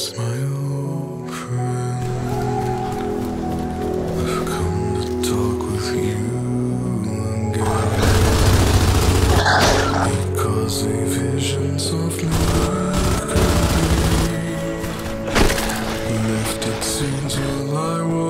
is my old friend. I've come to talk with you again. Because a vision softly left it seems angel I was.